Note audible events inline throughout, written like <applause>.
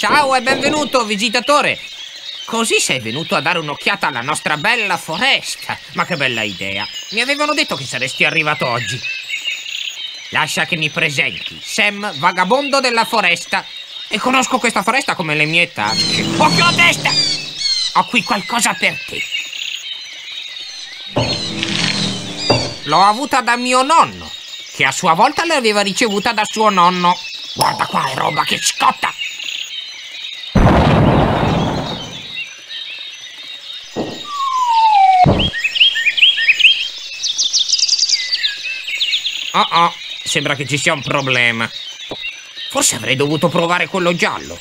Ciao e benvenuto, visitatore. Così sei venuto a dare un'occhiata alla nostra bella foresta. Ma che bella idea. Mi avevano detto che saresti arrivato oggi. Lascia che mi presenti. Sam, vagabondo della foresta. E conosco questa foresta come le mie tasche. Occhio a destra! Ho qui qualcosa per te. L'ho avuta da mio nonno, che a sua volta l'aveva ricevuta da suo nonno. Guarda qua, è roba che scotta! Oh oh, sembra che ci sia un problema. Forse avrei dovuto provare quello giallo.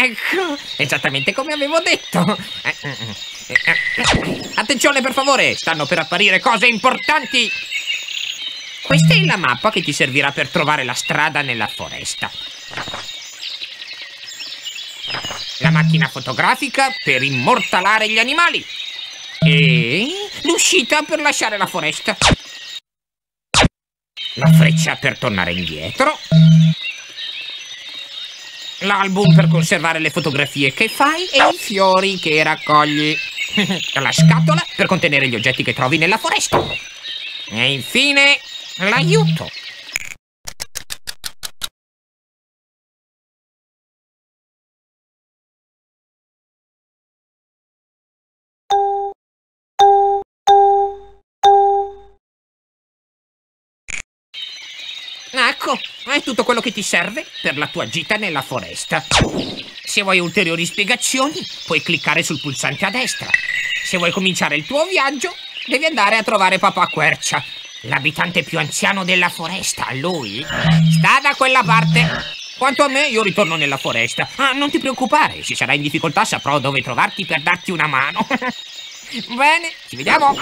Ecco, esattamente come avevo detto. Attenzione per favore, stanno per apparire cose importanti. Questa è la mappa che ti servirà per trovare la strada nella foresta. La macchina fotografica per immortalare gli animali. E l'uscita per lasciare la foresta. La freccia per tornare indietro. L'album per conservare le fotografie che fai e i fiori che raccogli. <laughs> La scatola per contenere gli oggetti che trovi nella foresta. E infine l'aiuto. Ecco, è tutto quello che ti serve per la tua gita nella foresta. Se vuoi ulteriori spiegazioni, puoi cliccare sul pulsante a destra. Se vuoi cominciare il tuo viaggio, devi andare a trovare papà Quercia, l'abitante più anziano della foresta. Lui sta da quella parte. Quanto a me, io ritorno nella foresta. Ah, non ti preoccupare, se sarai in difficoltà saprò dove trovarti per darti una mano. <laughs> Bene, ci vediamo.